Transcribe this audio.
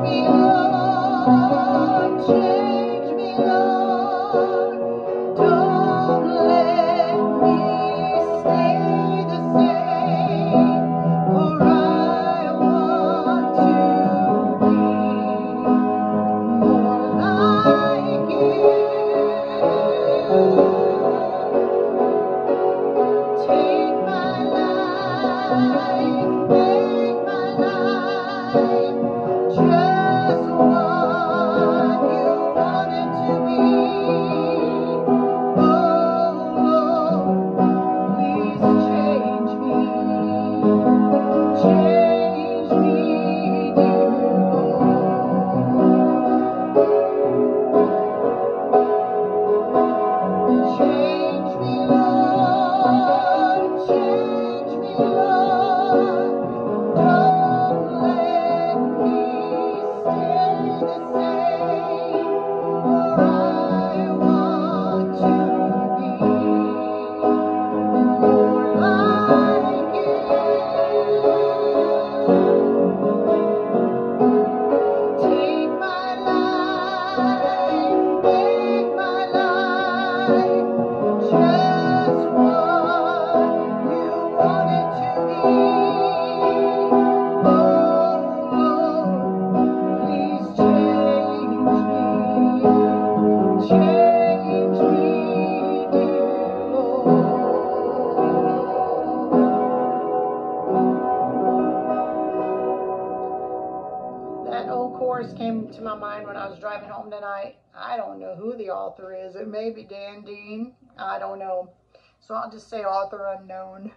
me up. oh that old chorus came to my mind when I was driving home tonight. I don't know who the author is. It may be Dan Dean. I don't know. So I'll just say author unknown.